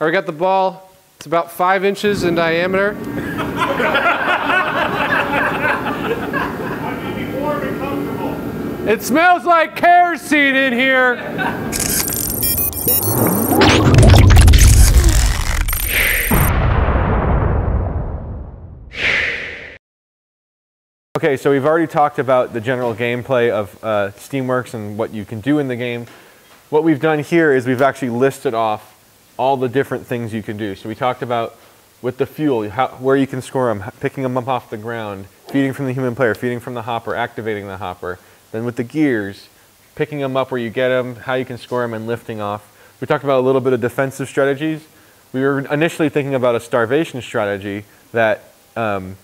We got the ball. It's about five inches in diameter. It smells like kerosene in here. Okay, so we've already talked about the general gameplay of uh, Steamworks and what you can do in the game. What we've done here is we've actually listed off all the different things you can do. So we talked about with the fuel, how, where you can score them, picking them up off the ground, feeding from the human player, feeding from the hopper, activating the hopper. Then with the gears, picking them up where you get them, how you can score them, and lifting off. We talked about a little bit of defensive strategies. We were initially thinking about a starvation strategy that um,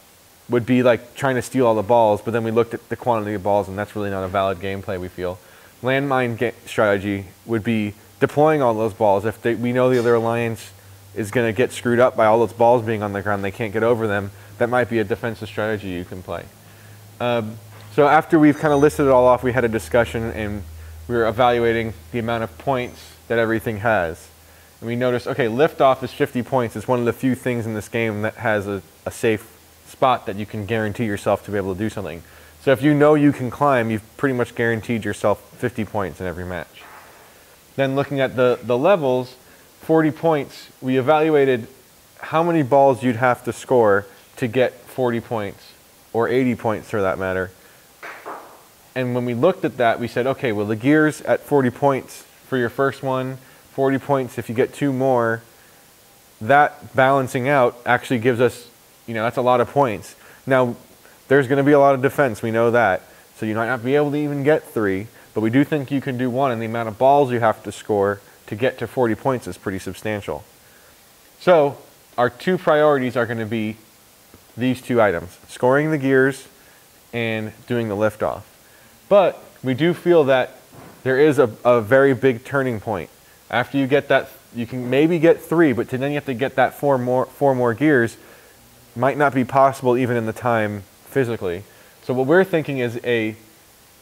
would be like trying to steal all the balls, but then we looked at the quantity of balls, and that's really not a valid gameplay, we feel. Landmine strategy would be deploying all those balls. If they, we know the other alliance is going to get screwed up by all those balls being on the ground, they can't get over them, that might be a defensive strategy you can play. Um, so after we've kind of listed it all off, we had a discussion and we were evaluating the amount of points that everything has. And we noticed, okay, liftoff is 50 points. It's one of the few things in this game that has a, a safe spot that you can guarantee yourself to be able to do something. So if you know you can climb, you've pretty much guaranteed yourself 50 points in every match. Then looking at the, the levels, 40 points, we evaluated how many balls you'd have to score to get 40 points, or 80 points for that matter. And when we looked at that, we said, okay, well, the gears at 40 points for your first one, 40 points if you get two more, that balancing out actually gives us, you know, that's a lot of points. Now, there's going to be a lot of defense, we know that. So you might not be able to even get three, but we do think you can do one, and the amount of balls you have to score to get to 40 points is pretty substantial. So our two priorities are going to be these two items, scoring the gears and doing the liftoff. But we do feel that there is a, a very big turning point. After you get that, you can maybe get three, but to then you have to get that four more, four more gears. Might not be possible even in the time physically. So what we're thinking is a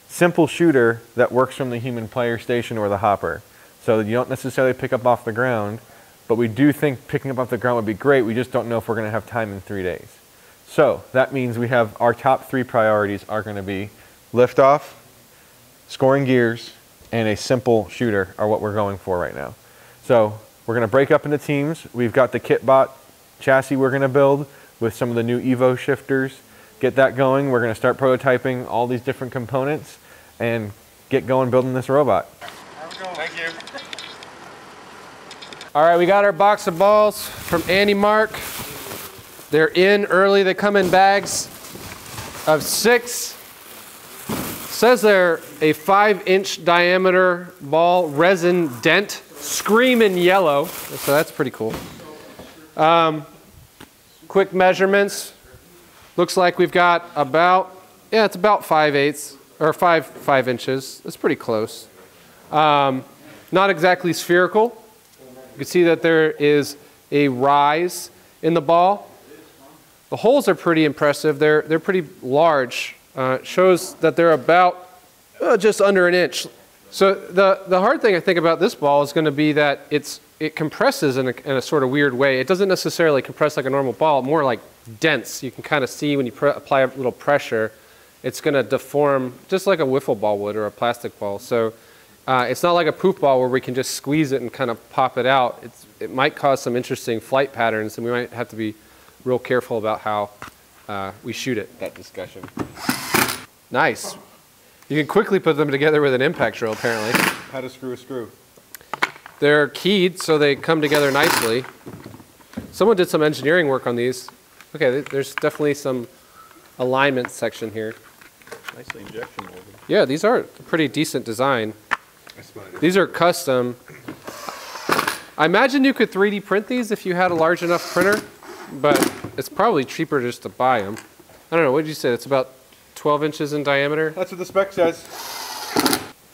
simple shooter that works from the human player station or the hopper. So you don't necessarily pick up off the ground, but we do think picking up off the ground would be great. We just don't know if we're going to have time in three days. So that means we have our top three priorities are going to be liftoff, scoring gears, and a simple shooter are what we're going for right now. So we're going to break up into teams. We've got the KitBot chassis we're going to build with some of the new Evo shifters. Get that going. We're going to start prototyping all these different components and get going building this robot. Thank you. All right, we got our box of balls from AndyMark. They're in early. They come in bags of six. Says they're a five inch diameter ball, resin dent, screaming yellow. So that's pretty cool. Um, quick measurements. Looks like we've got about, yeah, it's about five eighths or five, five inches. It's pretty close. Um, not exactly spherical. You can see that there is a rise in the ball. The holes are pretty impressive. They're, they're pretty large. Uh, shows that they're about uh, just under an inch. So the, the hard thing I think about this ball is going to be that it's, it compresses in a, in a sort of weird way. It doesn't necessarily compress like a normal ball, more like dense. You can kind of see when you apply a little pressure, it's going to deform just like a wiffle ball would or a plastic ball. So uh, it's not like a poof ball where we can just squeeze it and kind of pop it out. It's, it might cause some interesting flight patterns, and we might have to be real careful about how uh, we shoot it. That discussion. Nice. You can quickly put them together with an impact drill, apparently. How to screw a screw. They're keyed, so they come together nicely. Someone did some engineering work on these. Okay, there's definitely some alignment section here. Nicely injection molded. Yeah, these are a pretty decent design. These are custom. I imagine you could 3D print these if you had a large enough printer but it's probably cheaper just to buy them. I don't know, what did you say? It's about 12 inches in diameter? That's what the spec says.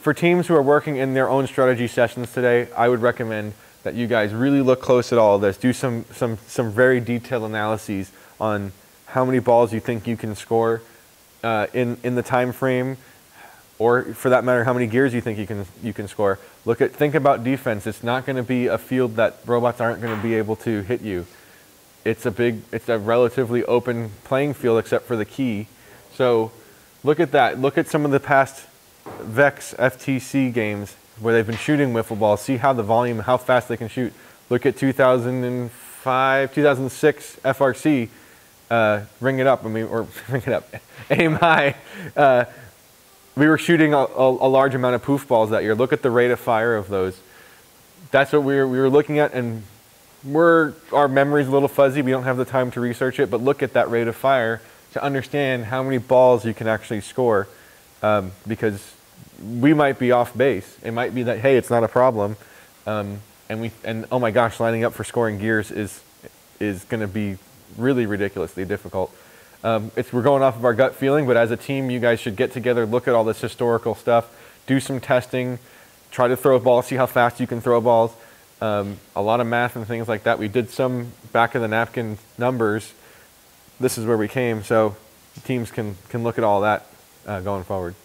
For teams who are working in their own strategy sessions today, I would recommend that you guys really look close at all of this. Do some, some, some very detailed analyses on how many balls you think you can score uh, in, in the time frame, or for that matter, how many gears you think you can you can score. Look at think about defense. It's not going to be a field that robots aren't going to be able to hit you. It's a big, it's a relatively open playing field except for the key. So look at that. Look at some of the past Vex FTC games where they've been shooting wiffle balls. See how the volume, how fast they can shoot. Look at 2005, 2006 FRC. Uh, ring it up. I mean, or ring it up. Aim high. Uh, we were shooting a, a, a, large amount of poof balls that year. Look at the rate of fire of those. That's what we were, we were looking at, and we're, our memory's a little fuzzy. We don't have the time to research it, but look at that rate of fire to understand how many balls you can actually score um, because we might be off base. It might be that, hey, it's not a problem. Um, and, we, and oh my gosh, lining up for scoring gears is, is going to be really ridiculously difficult. Um, it's, we're going off of our gut feeling, but as a team, you guys should get together, look at all this historical stuff, do some testing, try to throw a ball, see how fast you can throw balls. Um, a lot of math and things like that. We did some back of the napkin numbers. This is where we came, so teams can, can look at all that uh, going forward.